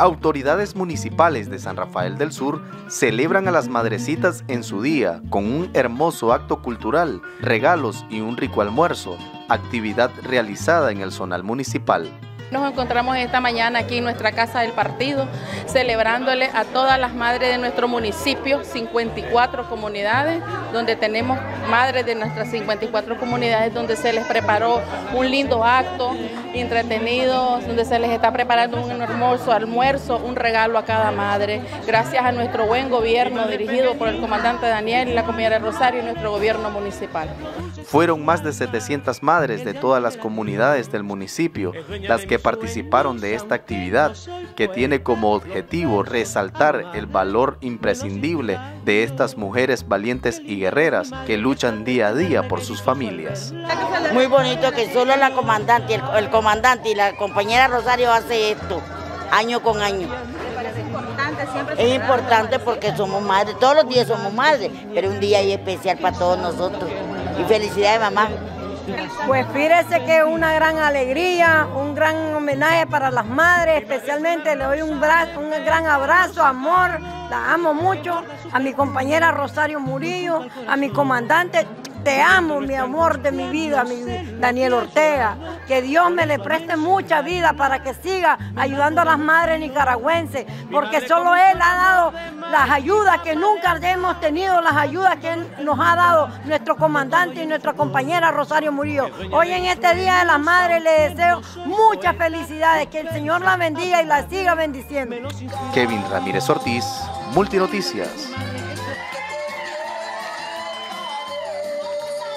Autoridades municipales de San Rafael del Sur celebran a las madrecitas en su día con un hermoso acto cultural, regalos y un rico almuerzo, actividad realizada en el zonal municipal. Nos encontramos esta mañana aquí en nuestra casa del partido, celebrándole a todas las madres de nuestro municipio, 54 comunidades, donde tenemos madres de nuestras 54 comunidades, donde se les preparó un lindo acto, entretenido, donde se les está preparando un hermoso almuerzo, un regalo a cada madre, gracias a nuestro buen gobierno dirigido por el comandante Daniel y la de Rosario y nuestro gobierno municipal. Fueron más de 700 madres de todas las comunidades del municipio las que participaron de esta actividad que tiene como objetivo resaltar el valor imprescindible de estas mujeres valientes y guerreras que luchan día a día por sus familias. Muy bonito que solo la comandante, el, el comandante y la compañera Rosario hace esto año con año. Es importante porque somos madres, todos los días somos madres, pero un día es especial para todos nosotros. Y felicidades mamá. Pues fíjese que es una gran alegría, un gran homenaje para las madres, especialmente le doy un, gran abrazo, amor, la amo mucho, a mi compañera Rosario Murillo, a mi comandante, te amo, mi amor de mi vida, mi Daniel Ortega. Que Dios me le preste mucha vida para que siga ayudando a las madres nicaragüenses, porque solo Él ha dado las ayudas que nunca hemos tenido, las ayudas que nos ha dado nuestro comandante y nuestra compañera Rosario Murillo. Hoy en este Día de las Madres le deseo muchas felicidades, que el Señor la bendiga y la siga bendiciendo. Kevin Ramírez Ortiz, Multinoticias.